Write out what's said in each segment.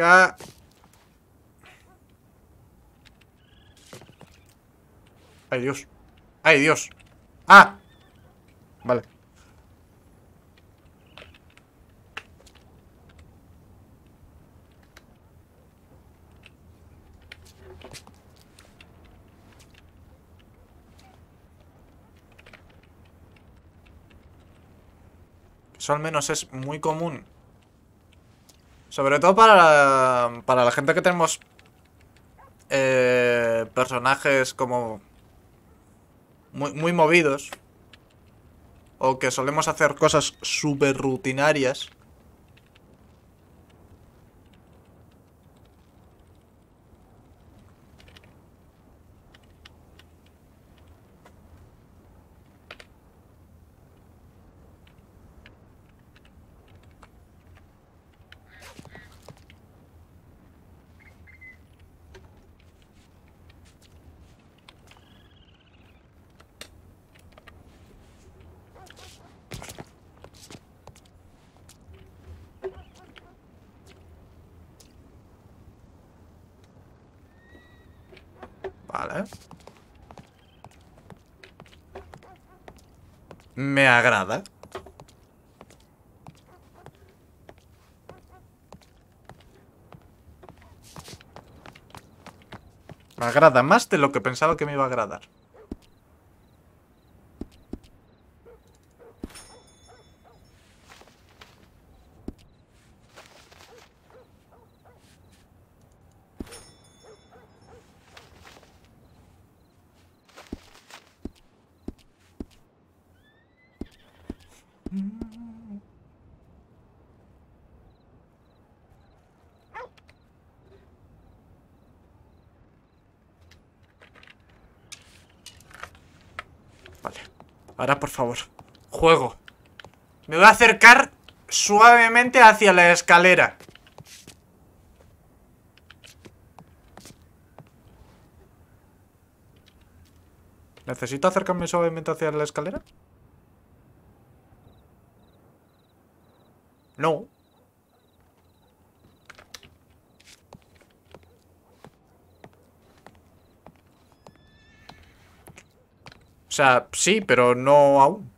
Ay, Dios. Ay, Dios. ¡Ah! Vale. Eso al menos es muy común. Sobre todo para la, para la gente que tenemos eh, personajes como muy, muy movidos. O que solemos hacer cosas súper rutinarias. Vale. Me agrada. Me agrada más de lo que pensaba que me iba a agradar. Vale. Ahora, por favor. Juego. Me voy a acercar suavemente hacia la escalera. ¿Necesito acercarme suavemente hacia la escalera? No. O sea, sí, pero no aún.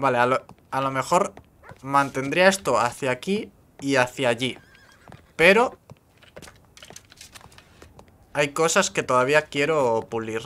Vale, a lo, mejor mantendría esto hacia aquí y hacia allí. Pero... Hay cosas que todavía quiero pulir.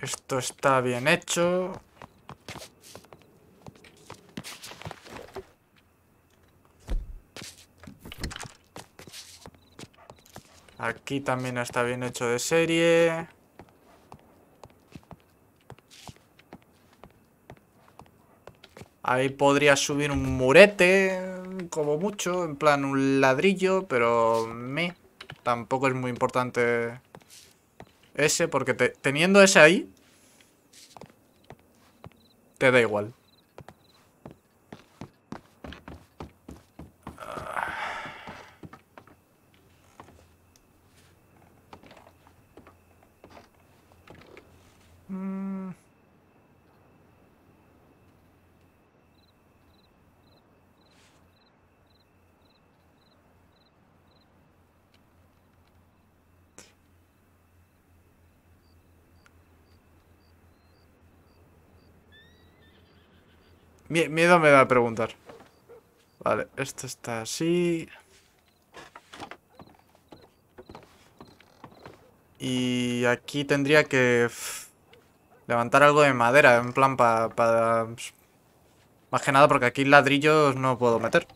Esto está bien hecho. Aquí también está bien hecho de serie. Ahí podría subir un murete, como mucho, en plan un ladrillo, pero me tampoco es muy importante ese, porque te- teniendo ese ahí, te da igual. Miedo me da a preguntar. Vale, esto está así. Y aquí tendría que levantar algo de madera, en plan para... más que nada porque aquí ladrillos no puedo meter.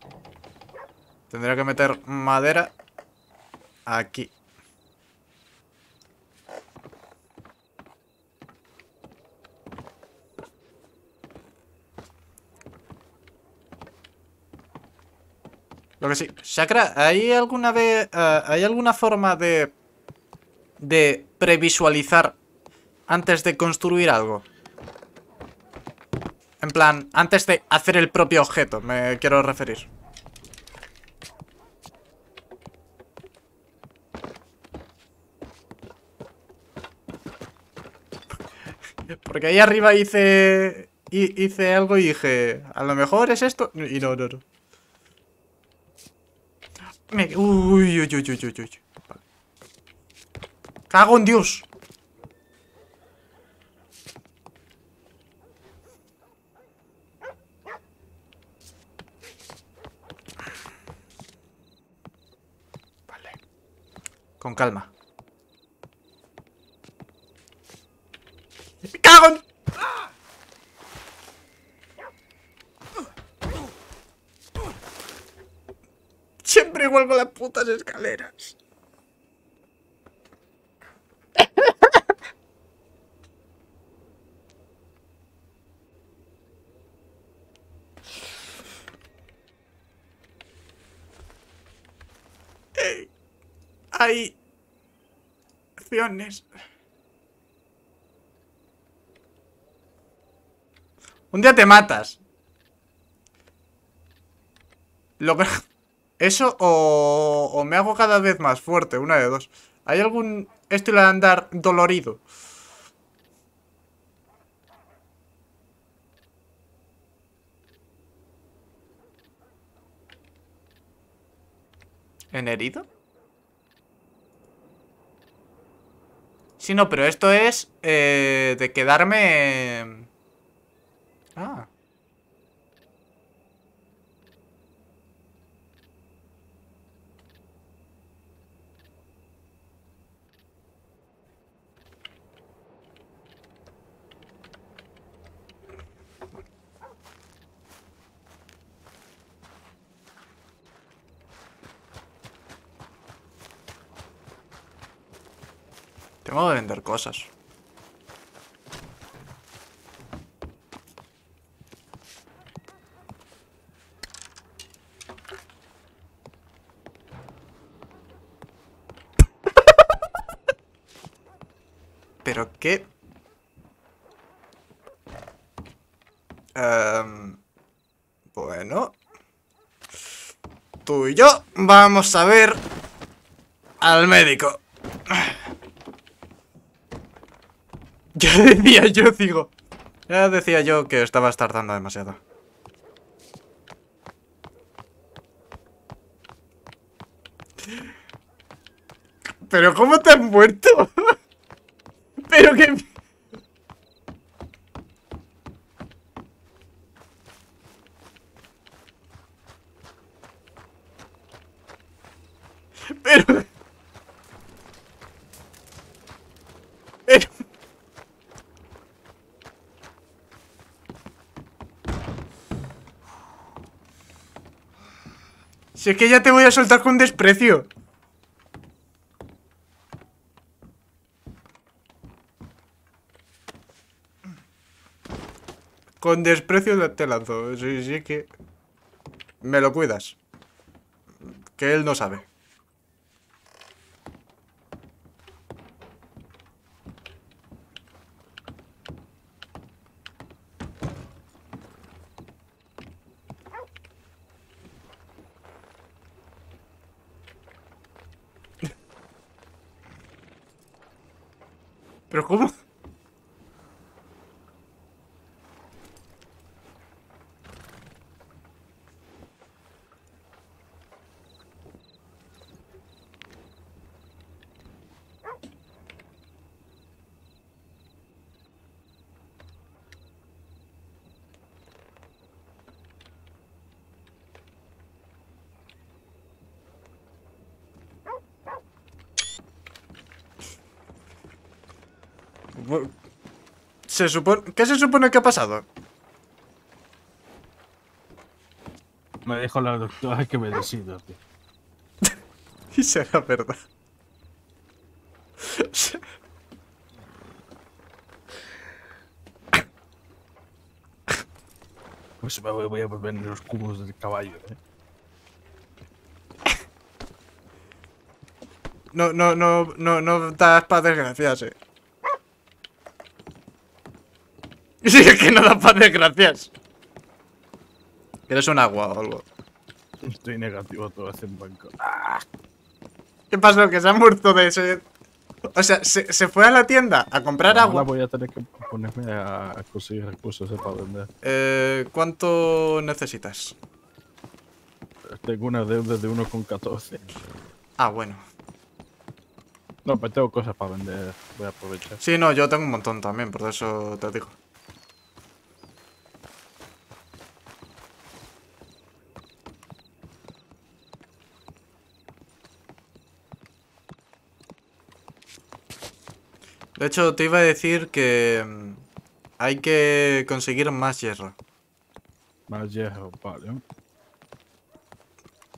Tendría que meter madera aquí. Lo que sí. Shakra, ¿hay alguna vez... Eh, ¿Hay alguna forma de... De previsualizar antes de construir algo? En plan, antes de hacer el propio objeto, me quiero referir. Porque ahí arriba hice... Hice algo y dije... A lo mejor es esto... Y no, no, no. Me... Uy, uy, uy, uy, uy, Cago en Dios. Vale. Con calma. ¡Me cago en... Con las putas escaleras. Hay acciones. Un día te matas. Lo. Eso o, me hago cada vez más fuerte, una de dos. ¿Hay algún estilo de andar dolorido? ¿En herido? Sí, no, pero esto es eh, de quedarme... Ah. Tengo vender cosas. Pero qué... Em, bueno. Tú y yo vamos a ver al médico. Ya decía yo, digo. Ya decía yo que estabas tardando demasiado. ¿Pero cómo te has muerto? Pero que... Pero... Si es que ya te voy a soltar con desprecio. Con desprecio te lanzo. Sí, sí que... Me lo cuidas. Que él no sabe. ¿Pero cómo? Se supone... ¿Qué se supone que ha pasado? Me dijo la doctora que me decido, tío. Y será verdad. Pues me voy, voy a volver en los cubos del caballo, eh. No, no, no, no, no das para desgracias, eh. Sí, es desgracias. ¿Quieres un agua o algo? Estoy negativo todo hace un banco. ¿Qué pasó? Que se ha muerto de ese... O sea, se, se fue a la tienda a comprar Ahora agua. voy a tener que ponerme a conseguir recursos para vender. Eh, ¿Cuánto necesitas? Tengo una deuda de 1,14. Ah, bueno. No, pero tengo cosas para vender. Voy a aprovechar. Sí, no, yo tengo un montón también, por eso te digo. De hecho, te iba a decir que mm, hay que conseguir más hierro. Más hierro, vale.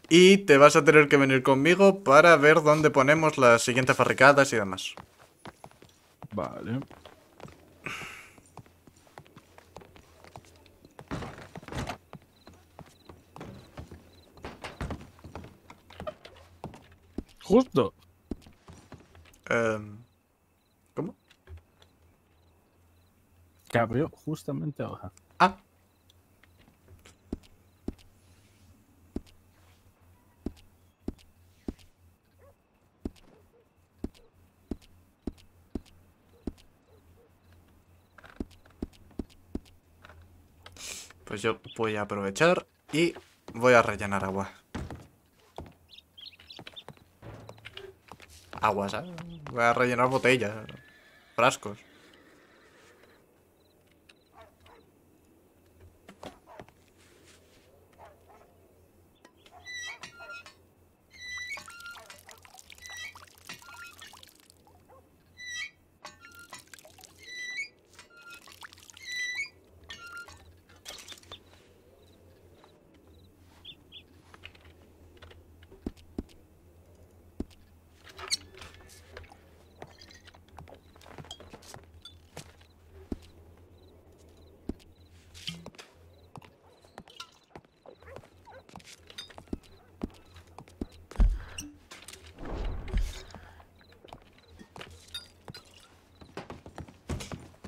Y te vas a tener que venir conmigo para ver dónde ponemos las siguientes barricadas y demás. Vale. Justo. Em, Que abrió justamente ahora. Ah. Pues yo voy a aprovechar y voy a rellenar agua. Agua, ¿sabes? Voy a rellenar botellas, frascos.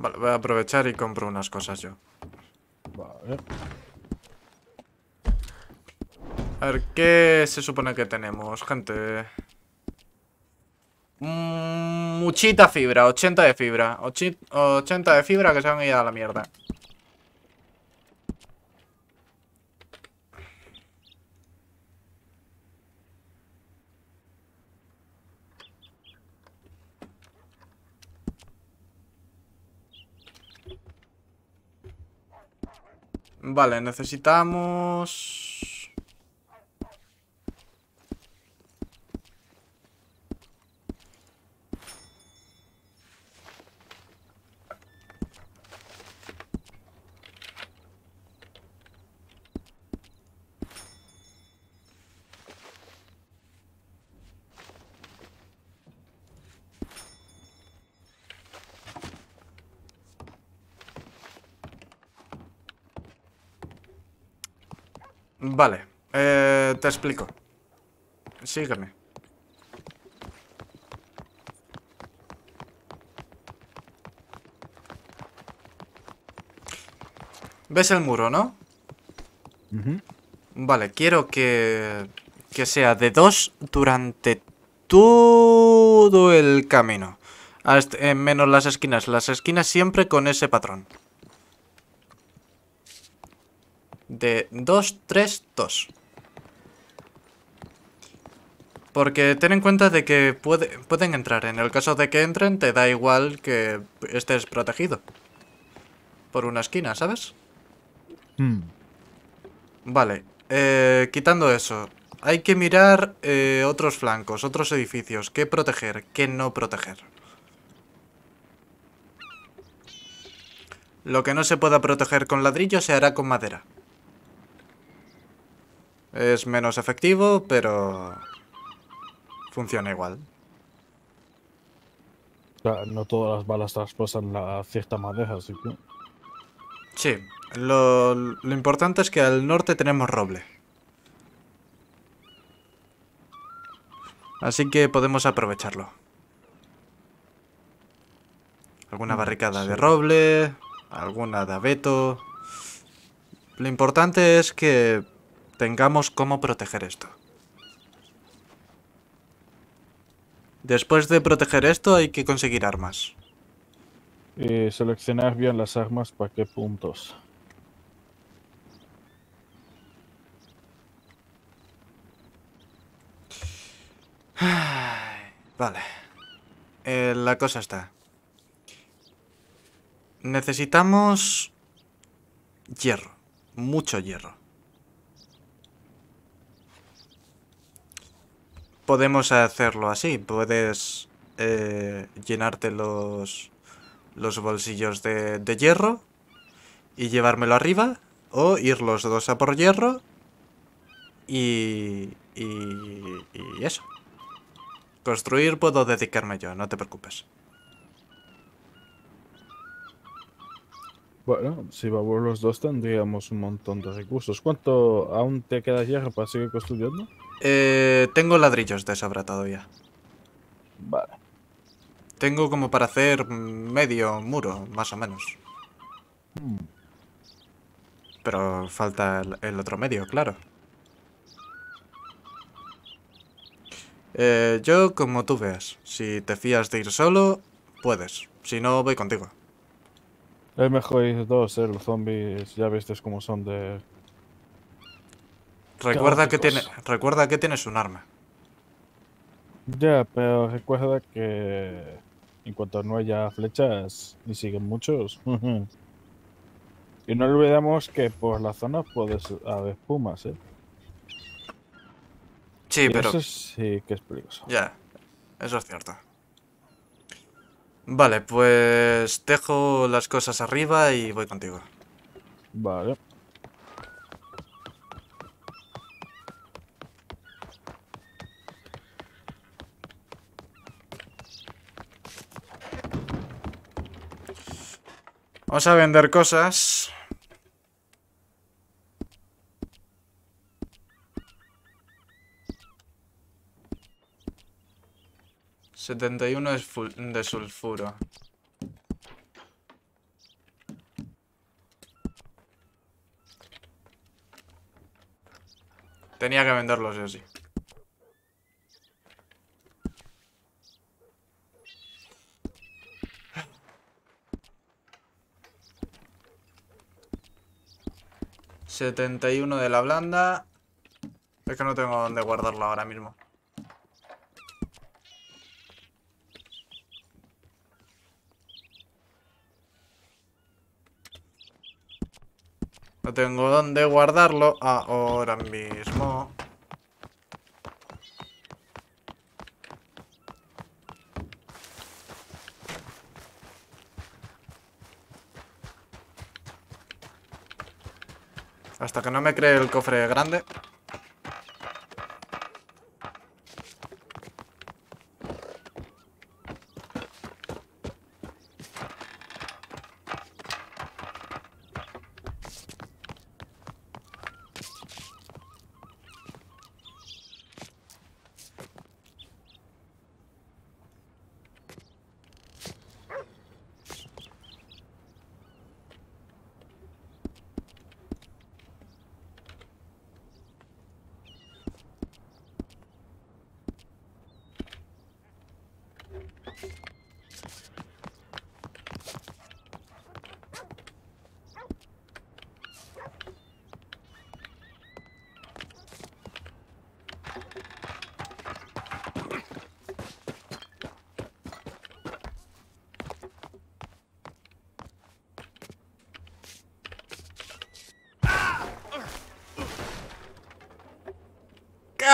Vale, voy a aprovechar y compro unas cosas yo. Vale. A ver, ¿qué se supone que tenemos, gente? Mm, muchita fibra, 80 de fibra. Ochi- 80 de fibra que se van a ir a la mierda. Vale, necesitamos... Vale, eh, te explico. Sígueme. ¿Ves el muro, no? Vale, quiero que, que sea de dos durante todo el camino. Hasta- eh, menos las esquinas. Las esquinas siempre con ese patrón. De 2, 3, 2. Porque ten en cuenta de que puede- pueden entrar. En el caso de que entren, te da igual que estés protegido. Por una esquina, ¿sabes? Hmm. Vale, eh, quitando eso, hay que mirar eh, otros flancos, otros edificios, qué proteger, qué no proteger. Lo que no se pueda proteger con ladrillo se hará con madera. Es menos efectivo, pero funciona igual. No todas las balas traspasan la cierta madera, así que... Sí, lo, lo importante es que al norte tenemos roble. Así que podemos aprovecharlo. Alguna Mm, barricada de roble, alguna de abeto. Lo importante es que tengamos cómo proteger esto. Después de proteger esto hay que conseguir armas. Y seleccionar bien las armas para qué puntos. Vale. Eh, la cosa está. Necesitamos hierro. Mucho hierro. Podemos hacerlo así. Puedes eh, llenarte los, los bolsillos de, de hierro y llevármelo arriba. O ir los dos a por hierro y, y, y eso. Construir puedo dedicarme yo, no te preocupes. Bueno, si vamos los dos tendríamos un montón de recursos. ¿Cuánto aún te queda hierro para seguir construyendo? Eh, tengo ladrillos de sobra todavía. Vale. Tengo como para hacer medio muro, más o menos. Hmm, Pero falta el, el otro medio, claro. Eh, yo como tú veas. Si te fías de ir solo, puedes. Si no, voy contigo. Es mejor ir dos, eh. Los zombies ya viste cómo son de... Recuerda que, tiene, recuerda que tienes un arma. Ya, pero recuerda que en cuanto no haya flechas y siguen muchos. y no olvidemos que por la zona puedes haber pumas, ¿eh? Sí, Y pero... Eso sí que es peligroso. Ya, eso es cierto. Vale, pues dejo las cosas arriba y voy contigo. Vale. Vamos a vender cosas. Setenta y uno de sulfuro. Tenía que venderlos así. 71 de la blanda. Es que no tengo dónde guardarlo ahora mismo. No tengo dónde guardarlo ahora mismo. Hasta que no me cree el cofre grande.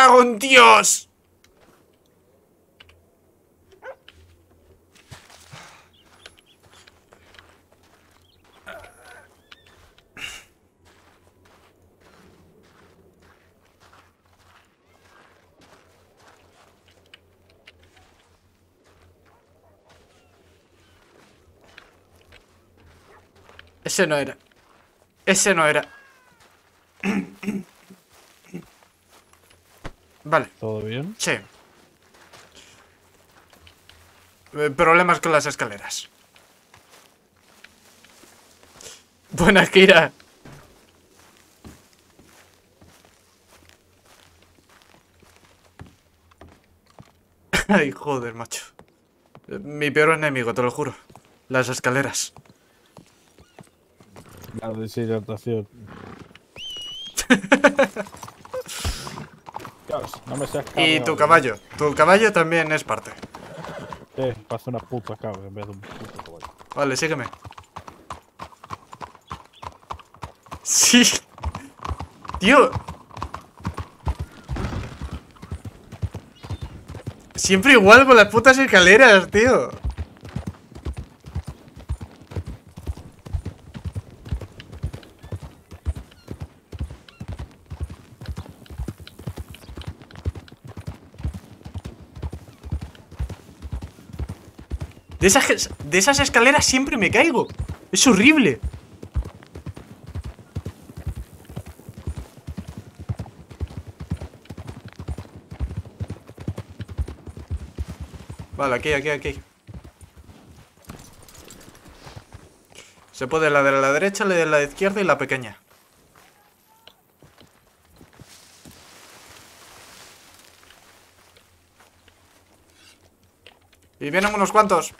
cago Dios! Ese no era. Ese no era. Vale, ¿Todo bien? sí. Eh, Problemas con las escaleras. Buena Kira. Ay, joder, macho. Eh, Mi peor enemigo, te lo juro. Las escaleras. La deshidratación. Dios, no me seas Y tu ¿eh? caballo. Tu caballo también es parte. Eh, pasa una puta cabra en vez de un puto caballo. Vale, sígueme. Sí. Tío. Siempre igual con las putas escaleras, tío. De esas, de esas escaleras siempre me caigo. Es horrible. Vale, aquí, aquí, aquí. Se puede la de la derecha, la de la izquierda y la pequeña. Y vienen unos cuantos.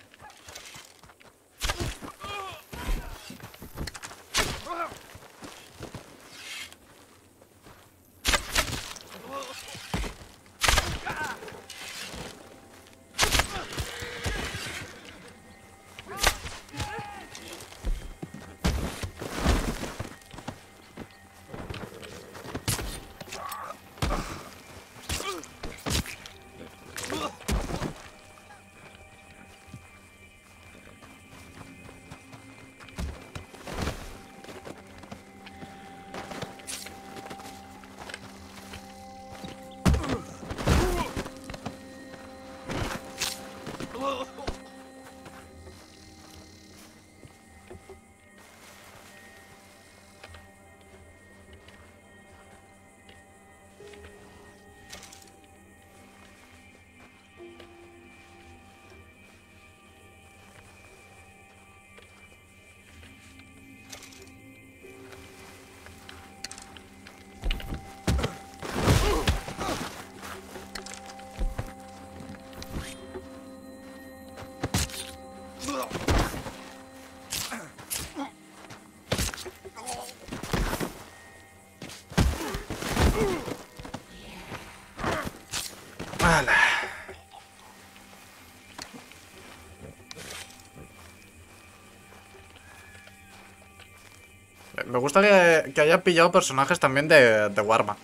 Me gusta que, haya pillado personajes también de, de Warma.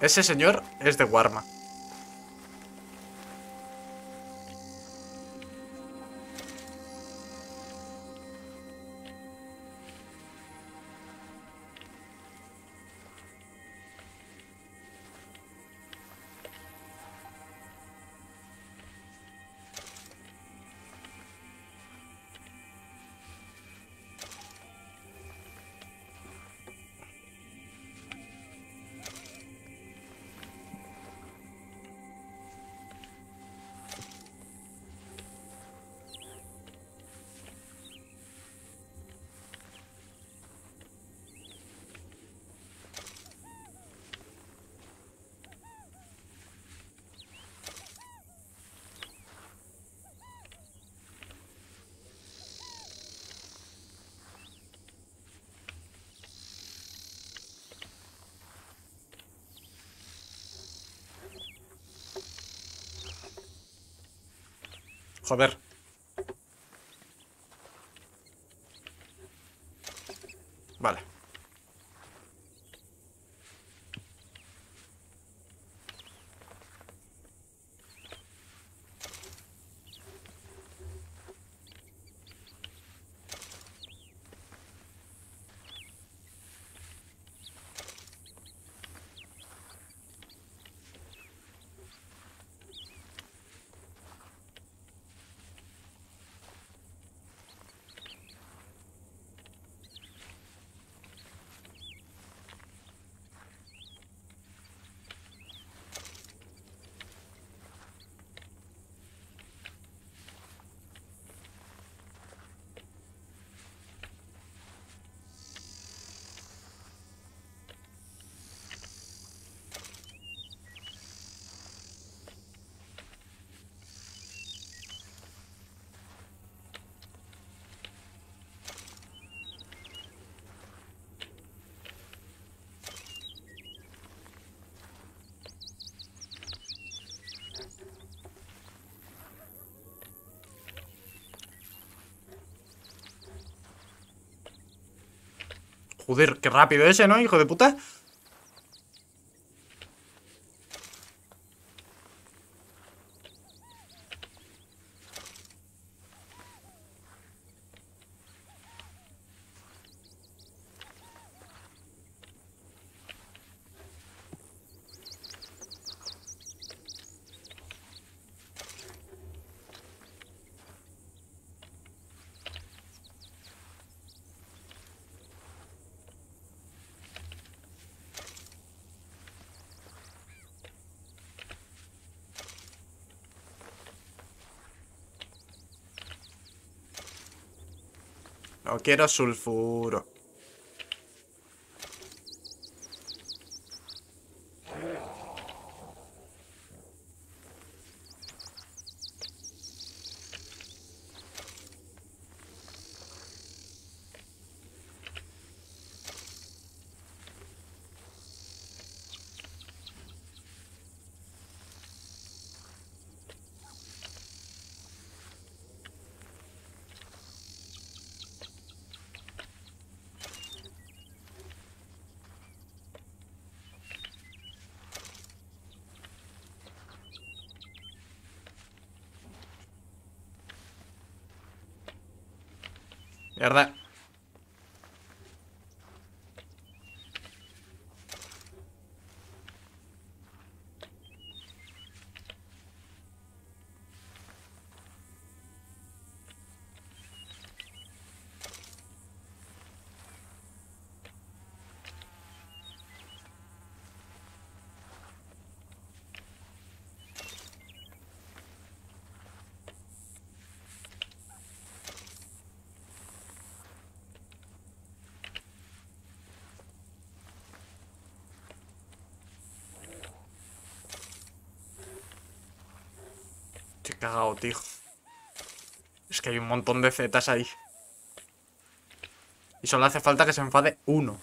Ese señor es de Warma. Joder. Vale. Joder, qué rápido ese, ¿no, hijo de puta? Quiero sulfuro. Mierda. Estoy cagado, tío. Es que hay un montón de zetas ahí. Y solo hace falta que se enfade uno.